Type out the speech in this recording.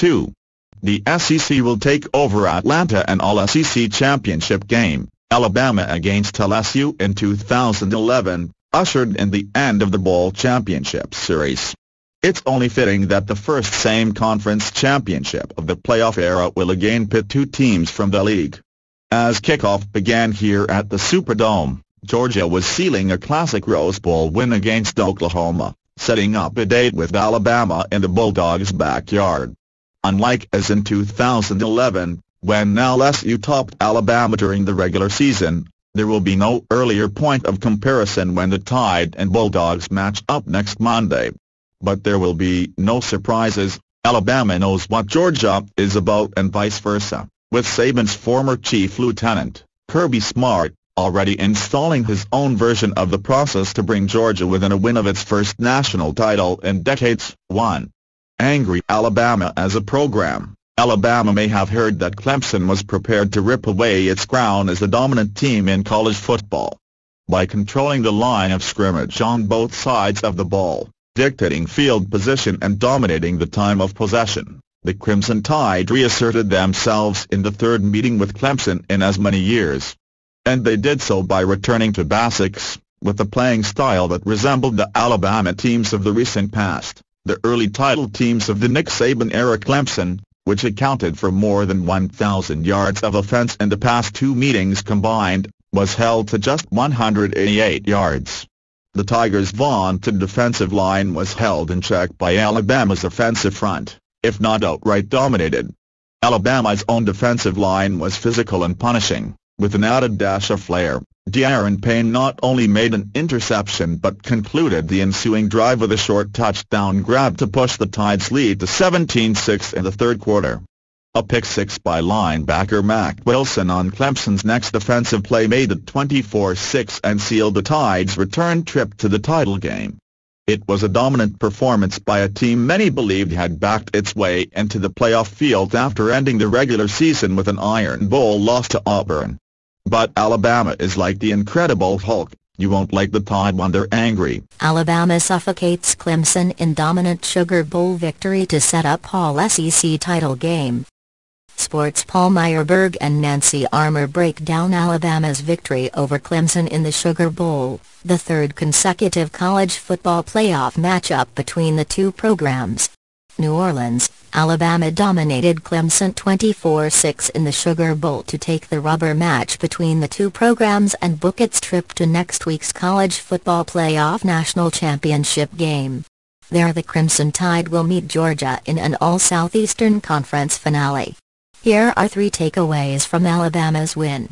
2. The SEC will take over Atlanta and All-SEC Championship game, Alabama against LSU in 2011, ushered in the end of the Bowl Championship Series. It's only fitting that the first same conference championship of the playoff era will again pit two teams from the league. As kickoff began here at the Superdome, Georgia was sealing a classic Rose Bowl win against Oklahoma, setting up a date with Alabama in the Bulldogs' backyard. Unlike as in 2011, when LSU topped Alabama during the regular season, there will be no earlier point of comparison when the Tide and Bulldogs match up next Monday. But there will be no surprises, Alabama knows what Georgia is about and vice versa, with Saban's former chief lieutenant, Kirby Smart, already installing his own version of the process to bring Georgia within a win of its first national title in decades. 1. Angry Alabama as a program Alabama may have heard that Clemson was prepared to rip away its crown as the dominant team in college football. By controlling the line of scrimmage on both sides of the ball, dictating field position and dominating the time of possession, the Crimson Tide reasserted themselves in the third meeting with Clemson in as many years. And they did so by returning to basics, with a playing style that resembled the Alabama teams of the recent past, the early title teams of the Nick Saban-era Clemson, which accounted for more than 1,000 yards of offense in the past two meetings combined, was held to just 188 yards. The Tigers' vaunted defensive line was held in check by Alabama's offensive front, if not outright dominated. Alabama's own defensive line was physical and punishing, with an added dash of flair. Da'Ron Payne not only made an interception but concluded the ensuing drive with a short touchdown grab to push the Tide's lead to 17-6 in the third quarter. A pick-six by linebacker Mack Wilson on Clemson's next defensive play made it 24-6 and sealed the Tide's return trip to the title game. It was a dominant performance by a team many believed had backed its way into the playoff field after ending the regular season with an Iron Bowl loss to Auburn. But Alabama is like the Incredible Hulk, you won't like the Tide when they're angry. Alabama suffocates Clemson in dominant Sugar Bowl victory to set up All SEC title game. Sports Paul Myerberg and Nancy Armour break down Alabama's victory over Clemson in the Sugar Bowl, the third consecutive college football playoff matchup between the two programs. New Orleans, Alabama dominated Clemson 24-6 in the Sugar Bowl to take the rubber match between the two programs and book its trip to next week's college football playoff national championship game. There the Crimson Tide will meet Georgia in an all-Southeastern Conference finale. Here are three takeaways from Alabama's win.